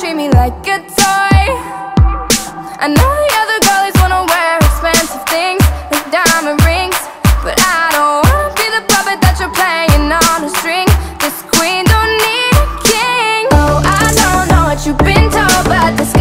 treat me like a toy. I know the other girlies wanna wear expensive things Like diamond rings But I don't wanna be the puppet that you're playing on a string. This queen don't need a king. Oh, I don't know what you've been told But this